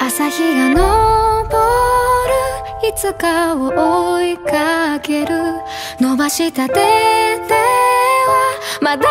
朝日が昇るいつかを追いかける。伸ばした手ではまだ